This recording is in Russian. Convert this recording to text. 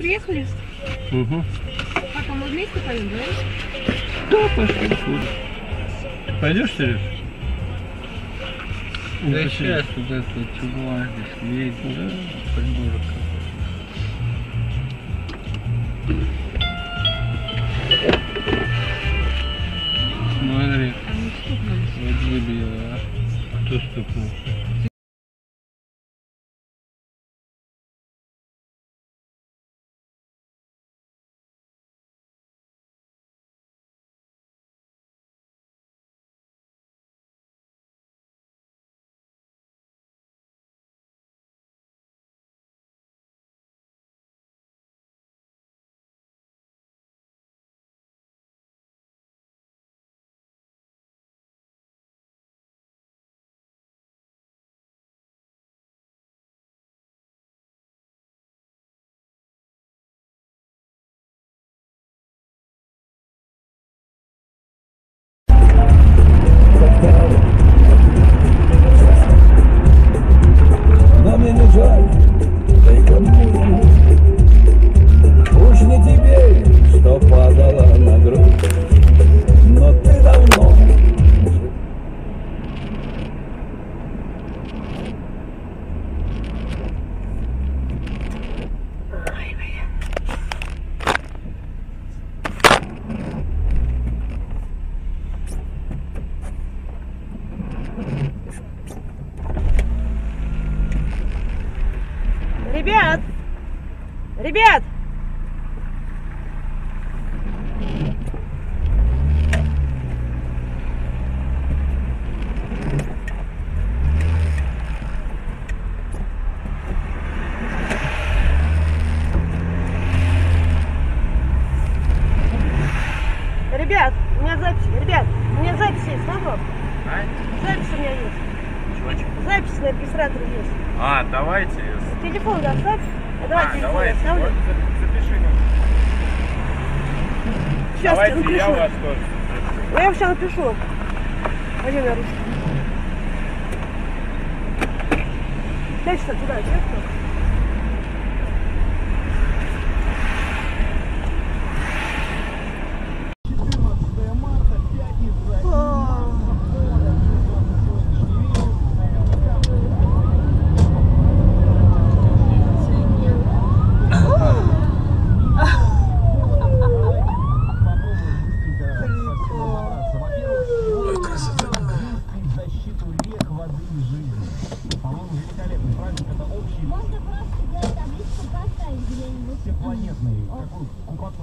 приехали? Угу. А мы вместе поем, да? Да, пошли туда. Пойдешь, Сереж? Да пошли. сейчас туда тут чувак здесь едет, да, придурок. Смотри, не стукнулись. вот дебила, а. Кто стукнул? Ребят! Ребят! Ребят, у меня запись, ребят, у меня запись есть, могу? Запись у меня есть. Запись на регистраторе есть. А, давайте. Телефон доставь. А, давай А, телефон давайте. оставлю. Вот, за- запиши. Сейчас Давайте я напишу. вас тоже. Ну, я сейчас напишу. Пойдем на русский. Дальше туда, нет? правильно, когда общие... Можно просто делать табличку поставить где-нибудь. Все планетные. Какую? Купаться